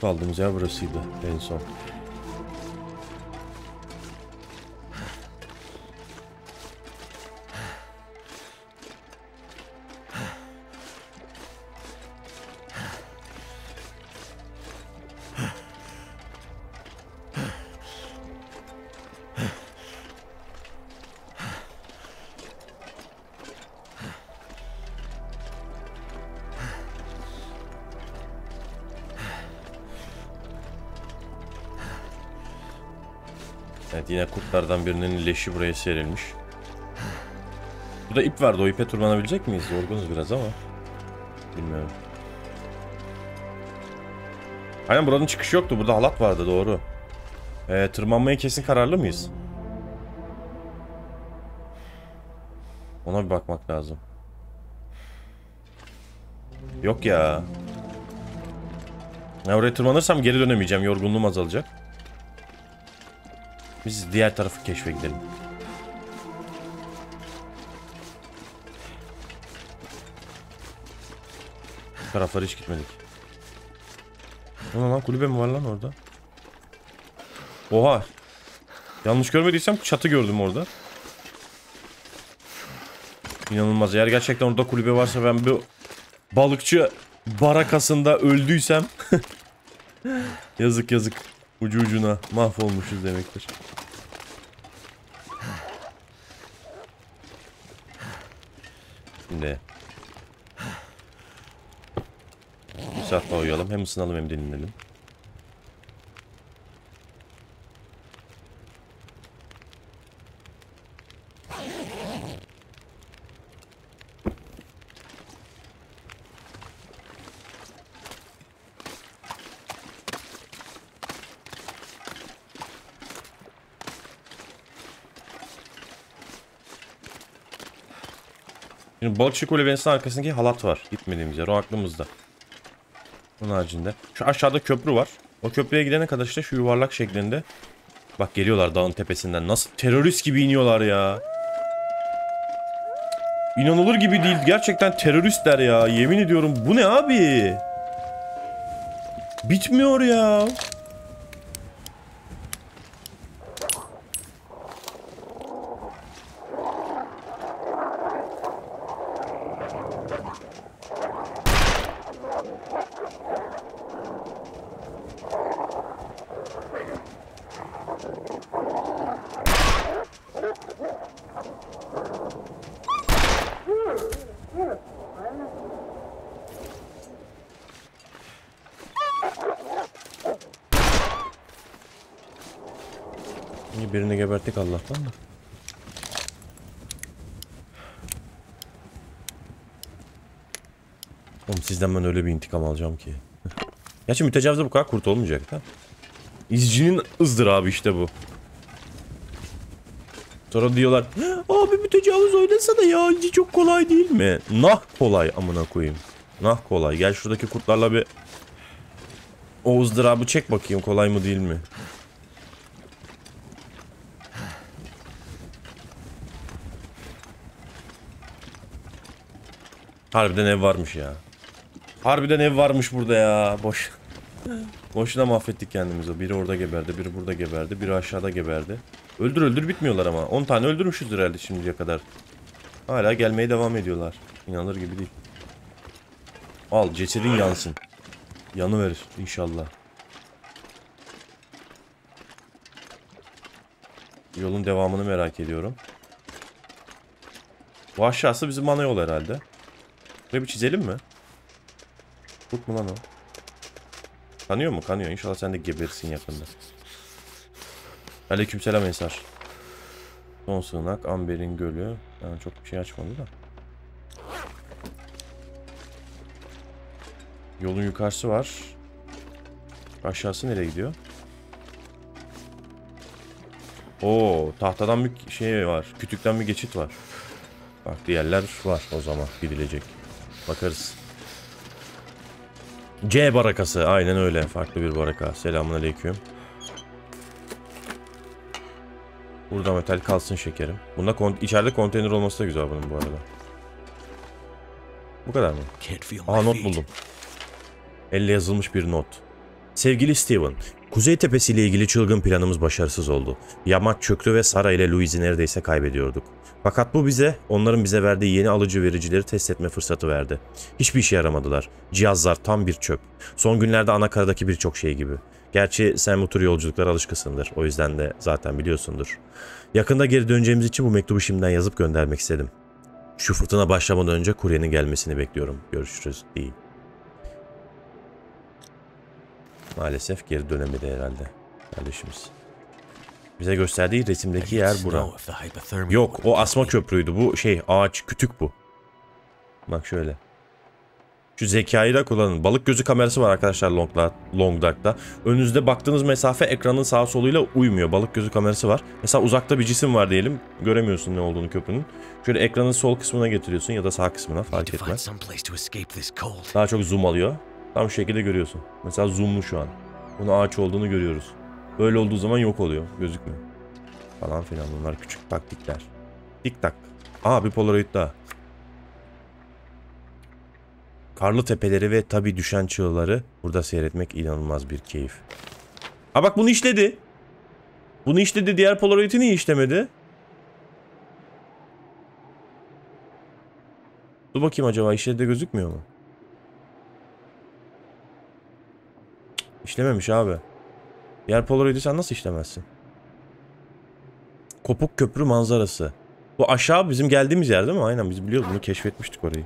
Kaldığımız yer burasıydı en son. Evet yine kurtlardan birinin leşi buraya serilmiş. Burada ip vardı. O ipe tırmanabilecek miyiz? Yorgunuz biraz ama. Bilmiyorum. Aynen buranın çıkışı yoktu. Burada halat vardı doğru. Ee, tırmanmaya kesin kararlı mıyız? Ona bir bakmak lazım. Yok ya. Ya oraya tırmanırsam geri dönemeyeceğim. Yorgunluğum azalacak. Biz diğer tarafı keşfe gidelim. Taraflara hiç gitmedik. Ne lan kulübe mi var lan orada? Oha. Yanlış görmediysem çatı gördüm orada. İnanılmaz. Eğer gerçekten orada kulübe varsa ben bir balıkçı barakasında öldüysem yazık yazık. Ucu ucuna mahvolmuşuz demektir. Şimdi daha uyuyalım. Hem ısınalım hem dinlenelim. Şimdi balıkçı kulübesinin arkasındaki halat var. Gitmediğimiz yer. O aklımızda. Onun haricinde. Şu aşağıda köprü var. O köprüye gidene kadar işte şu yuvarlak şeklinde. Bak geliyorlar dağın tepesinden. Nasıl terörist gibi iniyorlar ya. İnanılır gibi değil. Gerçekten teröristler ya. Yemin ediyorum. Bu ne abi? Bitmiyor ya. İyi birini geberttik Allah'tan da. Oğlum sizden ben öyle bir intikam alacağım ki. Gerçi mütecavizde bu kadar kurt olmayacak da. İzcinin ızdırabı işte bu. Sonra diyorlar abi mütecaviz oynasana ya izci çok kolay değil mi? Nah kolay amına koyayım. Nah kolay. Gel şuradaki kurtlarla bir o ızdırabı çek bakayım kolay mı değil mi? Harbiden ev varmış ya. Harbiden ev varmış burada ya. Boş. Boşuna mahvettik kendimizi. Biri orada geberdi, biri burada geberdi, biri aşağıda geberdi. Öldür öldür bitmiyorlar ama. 10 tane öldürmüşüzdür herhalde şimdiye kadar. Hala gelmeye devam ediyorlar. İnanılır gibi değil. Al cesedin yansın. Yanı verir inşallah. Yolun devamını merak ediyorum. Bu aşağısı bizim ana yol herhalde. Burayı bir çizelim mi? Kurt mu lan o? Kanıyor mu? Kanıyor. İnşallah sen de geberirsin yakında. Aleykümselam Ensar. Son sığınak, Amber'in gölü. Yani çok bir şey açmadı da. Yolun yukarısı var. Aşağısı nereye gidiyor? Oo, tahtadan bir şey var. Kütükten bir geçit var. Farklı yerler var o zaman gidilecek. Bakarız. C barakası. Aynen öyle. Farklı bir baraka. Selamun aleyküm. Burada metal kalsın şekerim. Bunda kon içeride konteyner olması da güzel bunun bu arada. Bu kadar mı? Aa not buldum. Elle yazılmış bir not. Sevgili Steven, Kuzey Tepesi ile ilgili çılgın planımız başarısız oldu. Yamaç çöktü ve Sara ile Louise'i neredeyse kaybediyorduk. Fakat bu bize, onların bize verdiği yeni alıcı vericileri test etme fırsatı verdi. Hiçbir işe yaramadılar. Cihazlar tam bir çöp. Son günlerde anakaradaki birçok şey gibi. Gerçi sen bu tür yolculuklara alışkısındır. O yüzden de zaten biliyorsundur. Yakında geri döneceğimiz için bu mektubu şimdiden yazıp göndermek istedim. Şu fırtına başlamadan önce kuryenin gelmesini bekliyorum. Görüşürüz. İyi. Maalesef geri dönemedi herhalde kardeşimiz. Bize gösterdiği resimdeki yer bura. Yok o asma köprüydü. Bu şey ağaç kütük bu. Bak şöyle. Şu zekayı da kullanın. Balık gözü kamerası var arkadaşlar Long, Long Dark'ta. Önünüzde baktığınız mesafe ekranın sağ soluyla uymuyor. Balık gözü kamerası var. Mesela uzakta bir cisim var diyelim. Göremiyorsun ne olduğunu köprünün. Şöyle ekranın sol kısmına getiriyorsun ya da sağ kısmına fark etmez. Daha çok zoom alıyor. Tam şu şekilde görüyorsun. Mesela zoomlu şu an. Bunun ağaç olduğunu görüyoruz. Böyle olduğu zaman yok oluyor. Gözükmüyor. Falan filan bunlar küçük taktikler. Tik tak. Aa bir polaroid daha. Karlı tepeleri ve tabi düşen çığları burada seyretmek inanılmaz bir keyif. Aa bak bunu işledi. Bunu işledi. Diğer polaroid'i niye işlemedi? Dur bakayım acaba işledi gözükmüyor mu? İşlememiş abi. Diğer Polaroid'i sen nasıl işlemezsin? Kopuk köprü manzarası. Bu aşağı bizim geldiğimiz yer değil mi? Aynen biz biliyoruz bunu keşfetmiştik orayı.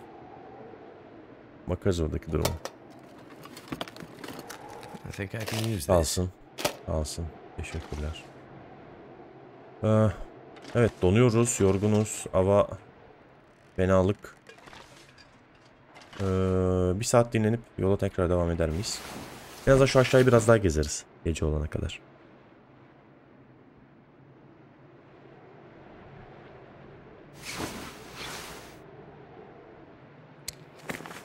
Bakarız oradaki duruma. I think I can use this. Alsın. Alsın. Teşekkürler. Ee, evet donuyoruz, yorgunuz. Hava fenalık. Ee, bir saat dinlenip yola tekrar devam eder miyiz? En azından şu aşağıyı biraz daha gezeriz. Gece olana kadar.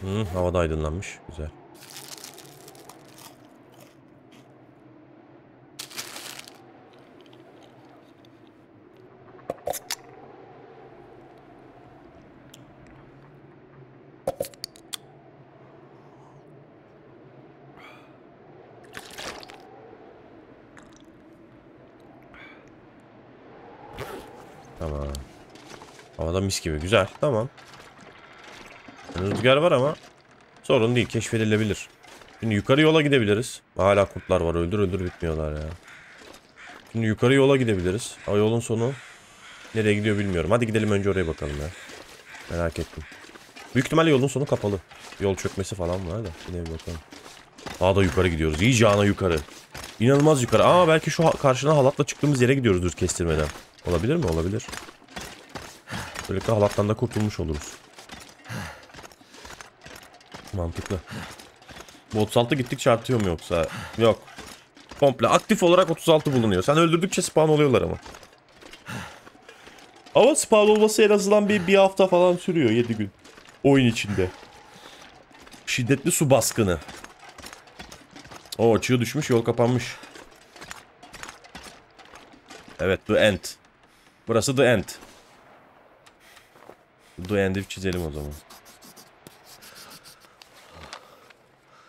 Hı, hava da aydınlanmış. Güzel. Havada mis gibi. Güzel. Tamam. Rüzgar var ama sorun değil. Keşfedilebilir. Şimdi yukarı yola gidebiliriz. Hala kurtlar var. Öldür öldür bitmiyorlar ya. Şimdi yukarı yola gidebiliriz. Ama yolun sonu nereye gidiyor bilmiyorum. Hadi gidelim önce oraya bakalım ya. Merak ettim. Büyük ihtimalle yolun sonu kapalı. Yol çökmesi falan var da. Yine bir bakalım. Daha da yukarı gidiyoruz. İyice ana yukarı. İnanılmaz yukarı. Aa belki şu ha- karşına halatla çıktığımız yere gidiyoruz düz kestirmeden. Olabilir mi? Olabilir. Böylelikle halattan da kurtulmuş oluruz. Mantıklı. Bu 36 gittikçe artıyor mu yoksa? Yok. Komple aktif olarak 36 bulunuyor. Sen öldürdükçe spawn oluyorlar ama. Ama spawn olması en azından bir, bir hafta falan sürüyor 7 gün. Oyun içinde. Şiddetli su baskını. O açığı düşmüş yol kapanmış. Evet The End. Burası The End. End'i çizelim o zaman.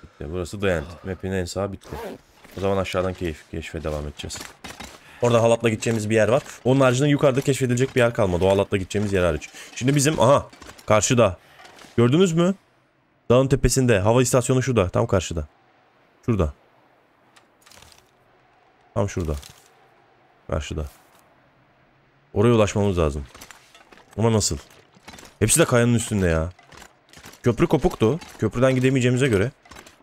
Bitti. Burası End. Map'in en sağı bitti. O zaman aşağıdan keyif, keşfe devam edeceğiz. Orada halatla gideceğimiz bir yer var. Onun haricinde yukarıda keşfedilecek bir yer kalmadı. O halatla gideceğimiz yer hariç. Şimdi bizim aha karşıda. Gördünüz mü? Dağın tepesinde. Hava istasyonu şurada. Tam karşıda. Şurada. Tam şurada. Karşıda. Oraya ulaşmamız lazım. Ama nasıl? Hepsi de kayanın üstünde ya. Köprü kopuktu. Köprüden gidemeyeceğimize göre.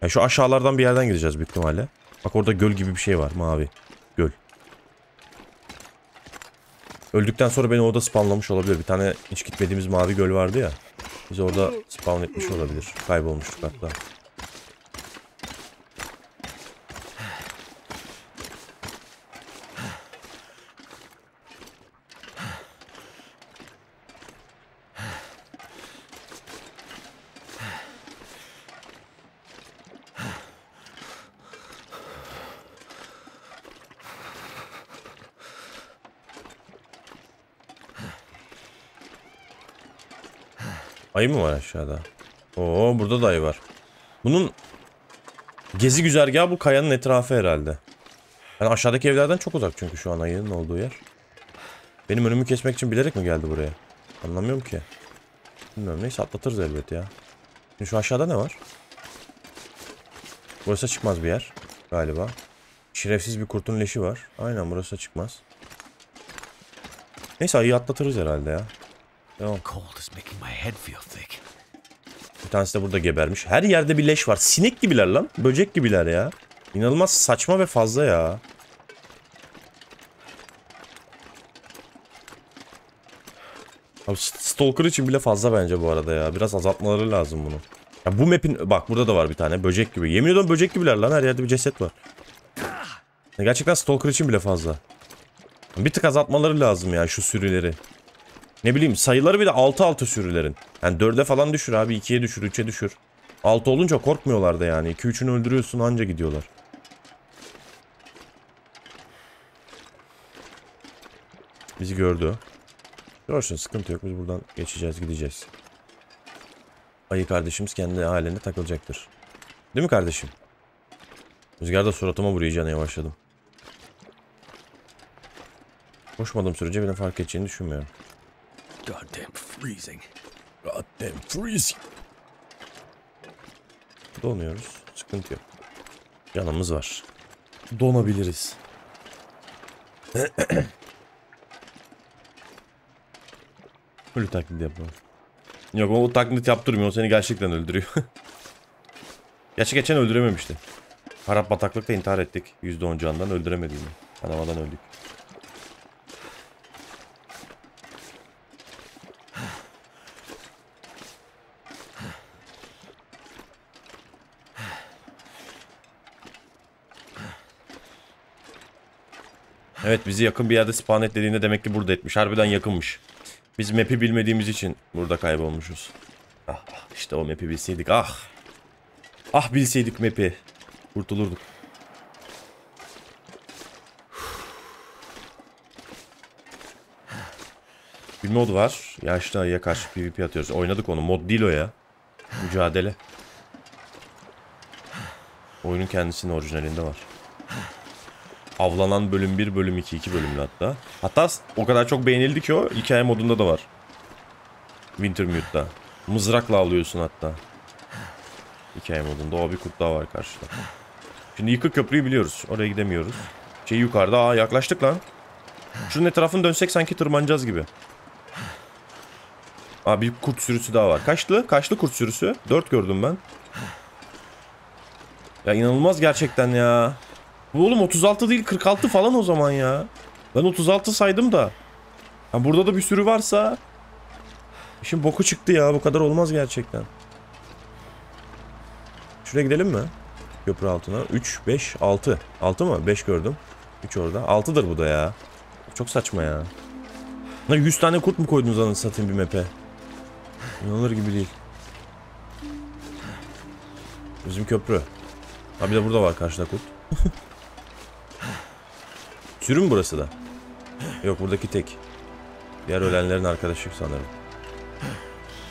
Yani şu aşağılardan bir yerden gideceğiz büyük ihtimalle. Bak orada göl gibi bir şey var. Mavi. Göl. Öldükten sonra beni orada spawnlamış olabilir. Bir tane hiç gitmediğimiz mavi göl vardı ya. Biz orada spawn etmiş olabilir. Kaybolmuştuk hatta. Ayı mı var aşağıda? Oo burada da ayı var. Bunun gezi güzergahı bu kayanın etrafı herhalde. Yani aşağıdaki evlerden çok uzak çünkü şu an ayının olduğu yer. Benim önümü kesmek için bilerek mi geldi buraya? Anlamıyorum ki. Bilmiyorum neyse atlatırız elbet ya. Şimdi şu aşağıda ne var? Burası çıkmaz bir yer galiba. Şerefsiz bir kurtun leşi var. Aynen burası çıkmaz. Neyse ayıyı atlatırız herhalde ya. Tamam. Bir tanesi de burada gebermiş. Her yerde bir leş var. Sinek gibiler lan. Böcek gibiler ya. İnanılmaz saçma ve fazla ya. Abi stalker için bile fazla bence bu arada ya. Biraz azaltmaları lazım bunu. Ya bu map'in... Bak burada da var bir tane böcek gibi. Yemin ediyorum böcek gibiler lan. Her yerde bir ceset var. Gerçekten stalker için bile fazla. Bir tık azaltmaları lazım ya şu sürüleri. Ne bileyim sayıları bir de 6-6 sürülerin. Yani 4'e falan düşür abi 2'ye düşür 3'e düşür. 6 olunca korkmuyorlar da yani. 2-3'ünü öldürüyorsun anca gidiyorlar. Bizi gördü. Görsün sıkıntı yok biz buradan geçeceğiz gideceğiz. Ayı kardeşimiz kendi halinde takılacaktır. Değil mi kardeşim? Rüzgar da suratıma iyice yavaşladım. Koşmadığım sürece beni fark edeceğini düşünmüyorum. Goddamn freezing. Goddamn freezing. Donuyoruz. Sıkıntı yok. Canımız var. Donabiliriz. Ölü taklidi yapalım. Yok o taklit yaptırmıyor. O seni gerçekten öldürüyor. Gerçi geçen öldürememişti. Harap bataklıkta intihar ettik. %10 candan öldüremedik yine. Kanamadan öldük. Evet bizi yakın bir yerde spawn et dediğinde demek ki burada etmiş. Harbiden yakınmış. Biz map'i bilmediğimiz için burada kaybolmuşuz. Ah, ah, işte o map'i bilseydik ah. Ah bilseydik map'i. Kurtulurduk. Bir mod var. Yaşlı ayıya karşı PvP atıyoruz. Oynadık onu. Mod değil o ya. Mücadele. Oyunun kendisinin orijinalinde var. Avlanan bölüm 1, bölüm 2, 2 bölümlü hatta. Hatta o kadar çok beğenildi ki o hikaye modunda da var. Wintermute'da. Mızrakla avlıyorsun hatta. Hikaye modunda o bir kurt daha var karşıda. Şimdi yıkık köprüyü biliyoruz. Oraya gidemiyoruz. Şey yukarıda. Aa yaklaştık lan. Şunun etrafını dönsek sanki tırmanacağız gibi. Aa bir kurt sürüsü daha var. Kaçlı? Kaçlı kurt sürüsü? 4 gördüm ben. Ya inanılmaz gerçekten ya. Bu oğlum 36 değil 46 falan o zaman ya. Ben 36 saydım da. Ha burada da bir sürü varsa. İşin boku çıktı ya bu kadar olmaz gerçekten. Şuraya gidelim mi? Köprü altına. 3, 5, 6. 6 mı? 5 gördüm. 3 orada. 6'dır bu da ya. Çok saçma ya. Ne 100 tane kurt mu koydunuz anasını satayım bir map'e? İnanılır gibi değil. Bizim köprü. Ha bir de burada var karşıda kurt. Sürü mü burası da? Yok buradaki tek. Diğer ölenlerin arkadaşı sanırım.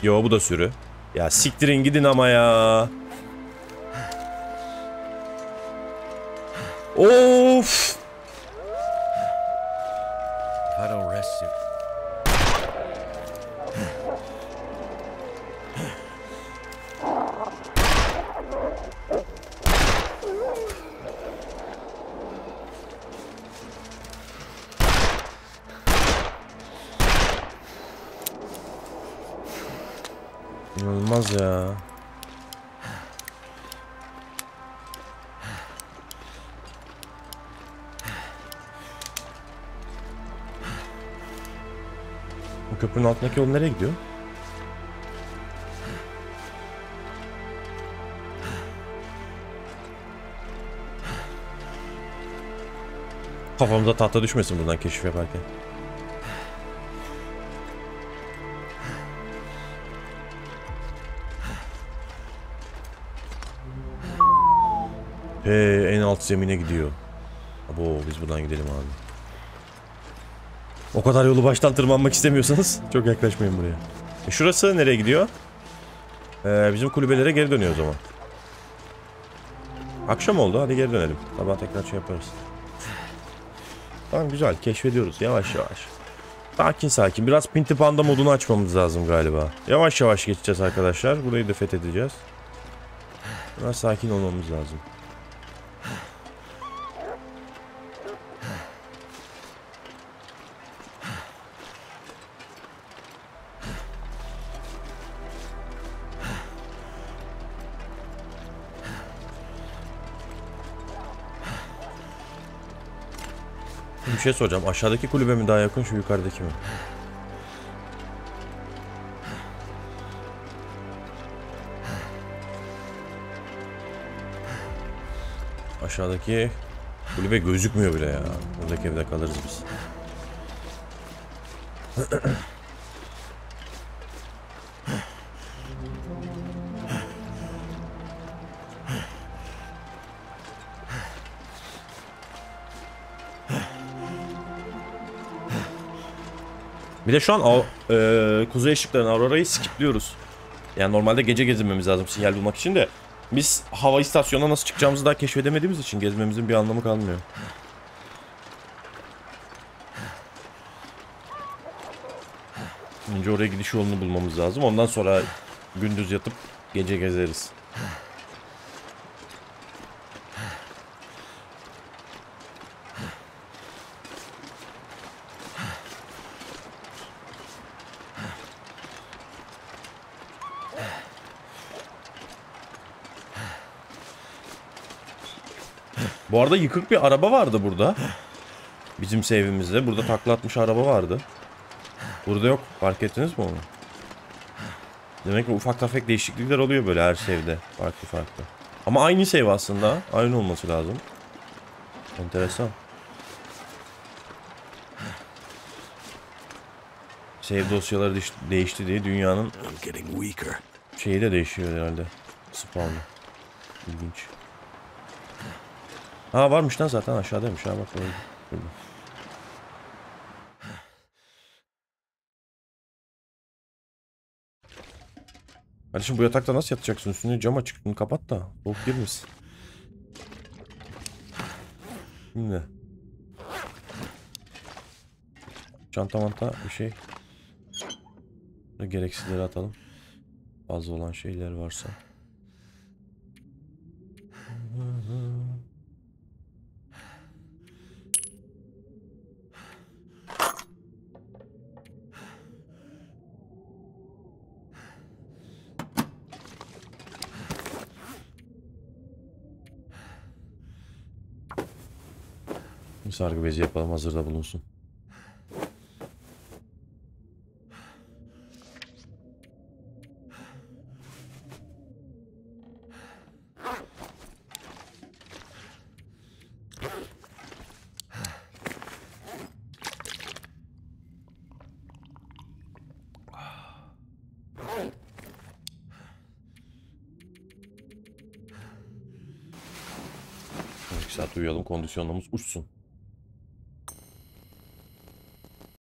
Yo bu da sürü. Ya siktirin gidin ama ya. Of. Altındaki yol nereye gidiyor? Kafamıza tahta düşmesin buradan keşif yaparken. He, en alt zemine gidiyor. Abo biz buradan gidelim abi. O kadar yolu baştan tırmanmak istemiyorsanız çok yaklaşmayın buraya. E şurası nereye gidiyor? Ee, bizim kulübelere geri dönüyor o zaman. Akşam oldu hadi geri dönelim. Sabah tekrar şey yaparız. Tamam güzel keşfediyoruz yavaş yavaş. Sakin sakin biraz Pinti Panda modunu açmamız lazım galiba. Yavaş yavaş geçeceğiz arkadaşlar. Burayı da fethedeceğiz. Biraz sakin olmamız lazım. Bir şey soracağım. Aşağıdaki kulübe mi daha yakın şu yukarıdaki mi? Aşağıdaki kulübe gözükmüyor bile ya. Buradaki evde kalırız biz. Bir de şu an eee, kuzey ışıklarının Aurora'yı skipliyoruz. Yani normalde gece gezinmemiz lazım sinyal bulmak için de. Biz hava istasyonuna nasıl çıkacağımızı daha keşfedemediğimiz için gezmemizin bir anlamı kalmıyor. Önce oraya gidiş yolunu bulmamız lazım. Ondan sonra gündüz yatıp gece gezeriz. Arada yıkık bir araba vardı burada. Bizim evimizde. Burada takla atmış araba vardı. Burada yok. Fark ettiniz mi onu? Demek ki ufak tefek değişiklikler oluyor böyle her sevde. Farklı farklı. Ama aynı sev aslında. Aynı olması lazım. Enteresan. Save dosyaları değiş- değişti diye dünyanın şeyi de değişiyor herhalde. Spawn'ı. İlginç. Ha varmış lan zaten aşağıdaymış ha bak. Şurada. Kardeşim bu yatakta nasıl yatacaksın? Üstüne cam açık. Bunu kapat da. Soğuk girmesin. Şimdi. Çanta manta bir şey. Gereksizleri atalım. Fazla olan şeyler varsa. Bir sargı bezi yapalım hazırda bulunsun. Saat uyuyalım kondisyonumuz uçsun.